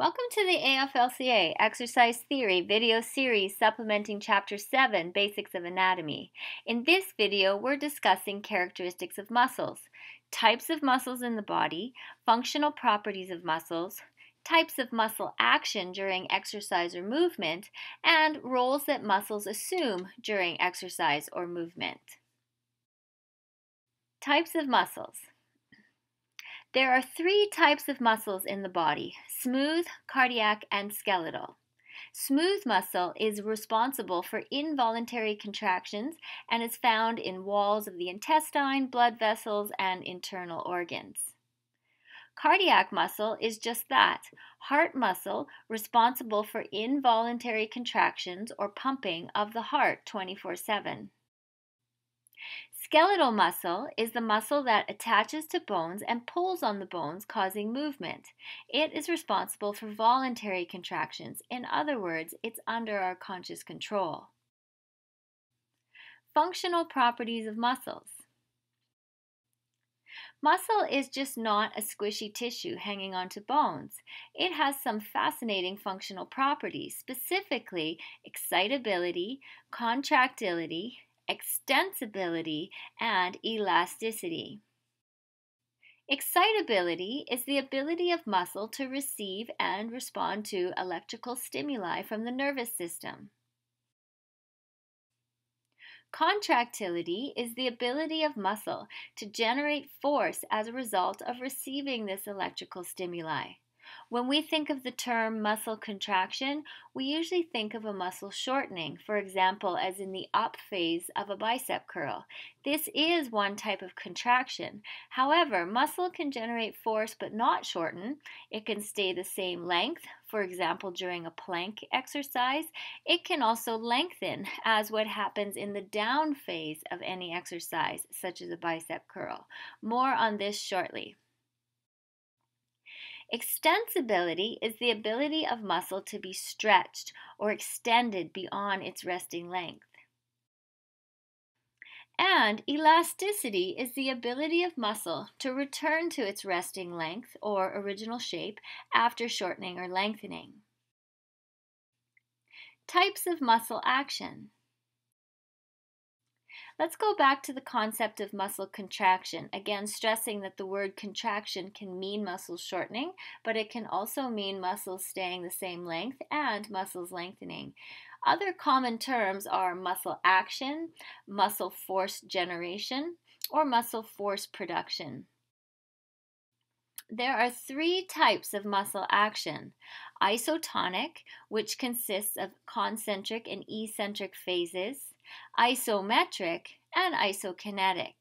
Welcome to the AFLCA Exercise Theory video series supplementing Chapter 7 Basics of Anatomy. In this video, we're discussing characteristics of muscles, types of muscles in the body, functional properties of muscles, types of muscle action during exercise or movement, and roles that muscles assume during exercise or movement. Types of muscles. There are three types of muscles in the body smooth, cardiac, and skeletal. Smooth muscle is responsible for involuntary contractions and is found in walls of the intestine, blood vessels, and internal organs. Cardiac muscle is just that heart muscle responsible for involuntary contractions or pumping of the heart 24 7. Skeletal muscle is the muscle that attaches to bones and pulls on the bones, causing movement. It is responsible for voluntary contractions. In other words, it's under our conscious control. Functional properties of muscles. Muscle is just not a squishy tissue hanging onto bones. It has some fascinating functional properties, specifically excitability, contractility, extensibility, and elasticity. Excitability is the ability of muscle to receive and respond to electrical stimuli from the nervous system. Contractility is the ability of muscle to generate force as a result of receiving this electrical stimuli. When we think of the term muscle contraction, we usually think of a muscle shortening, for example, as in the up phase of a bicep curl. This is one type of contraction. However, muscle can generate force but not shorten. It can stay the same length, for example, during a plank exercise. It can also lengthen, as what happens in the down phase of any exercise, such as a bicep curl. More on this shortly. Extensibility is the ability of muscle to be stretched or extended beyond its resting length. And elasticity is the ability of muscle to return to its resting length or original shape after shortening or lengthening. Types of muscle action. Let's go back to the concept of muscle contraction, again stressing that the word contraction can mean muscle shortening, but it can also mean muscles staying the same length and muscles lengthening. Other common terms are muscle action, muscle force generation, or muscle force production. There are three types of muscle action isotonic, which consists of concentric and eccentric phases, isometric, and isokinetic.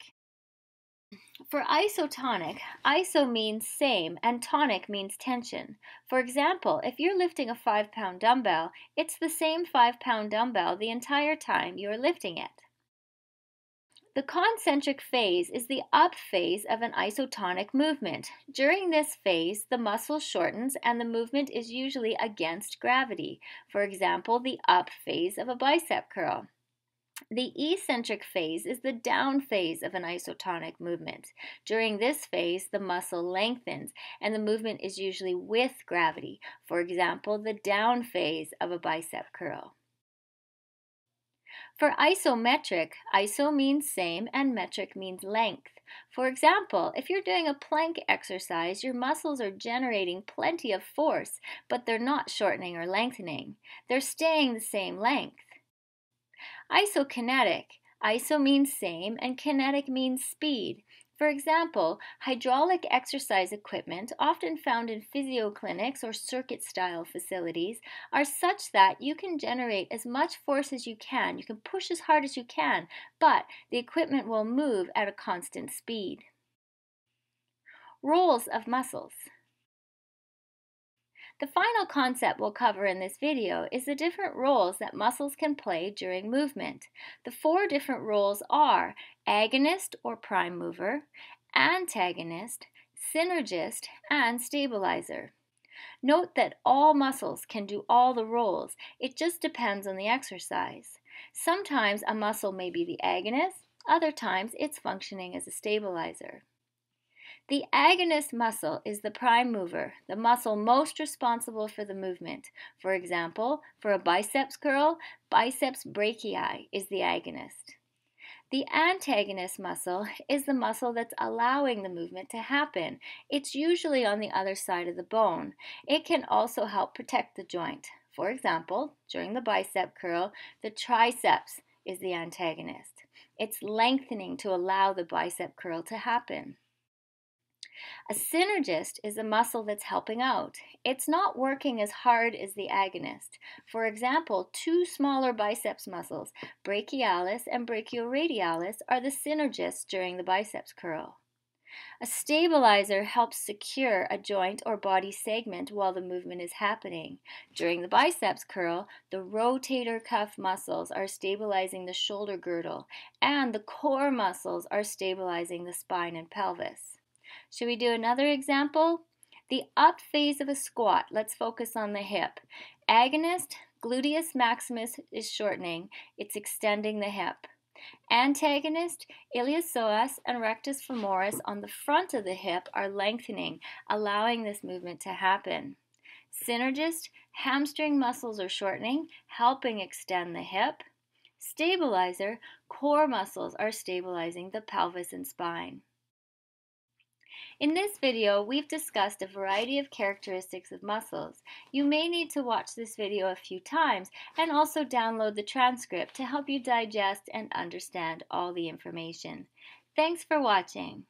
For isotonic, iso means same and tonic means tension. For example, if you're lifting a 5 pound dumbbell, it's the same 5 pound dumbbell the entire time you are lifting it. The concentric phase is the up phase of an isotonic movement. During this phase, the muscle shortens and the movement is usually against gravity. For example, the up phase of a bicep curl. The eccentric phase is the down phase of an isotonic movement. During this phase, the muscle lengthens and the movement is usually with gravity. For example, the down phase of a bicep curl. For isometric, iso means same and metric means length. For example, if you're doing a plank exercise, your muscles are generating plenty of force, but they're not shortening or lengthening. They're staying the same length. Isokinetic. Iso means same and kinetic means speed. For example, hydraulic exercise equipment, often found in physio clinics or circuit style facilities, are such that you can generate as much force as you can. You can push as hard as you can, but the equipment will move at a constant speed. Roles of muscles. The final concept we'll cover in this video is the different roles that muscles can play during movement. The four different roles are agonist or prime mover, antagonist, synergist, and stabilizer. Note that all muscles can do all the roles, it just depends on the exercise. Sometimes a muscle may be the agonist, other times it's functioning as a stabilizer. The agonist muscle is the prime mover, the muscle most responsible for the movement. For example, for a biceps curl, biceps brachii is the agonist. The antagonist muscle is the muscle that's allowing the movement to happen. It's usually on the other side of the bone. It can also help protect the joint. For example, during the bicep curl, the triceps is the antagonist. It's lengthening to allow the bicep curl to happen. A synergist is a muscle that's helping out. It's not working as hard as the agonist. For example, two smaller biceps muscles, brachialis and brachioradialis, are the synergists during the biceps curl. A stabilizer helps secure a joint or body segment while the movement is happening. During the biceps curl, the rotator cuff muscles are stabilizing the shoulder girdle, and the core muscles are stabilizing the spine and pelvis. Should we do another example? The up phase of a squat, let's focus on the hip. Agonist, gluteus maximus is shortening, it's extending the hip. Antagonist, iliopsoas and rectus femoris on the front of the hip are lengthening, allowing this movement to happen. Synergist, hamstring muscles are shortening, helping extend the hip. Stabilizer, core muscles are stabilizing the pelvis and spine. In this video, we've discussed a variety of characteristics of muscles. You may need to watch this video a few times and also download the transcript to help you digest and understand all the information. Thanks for watching.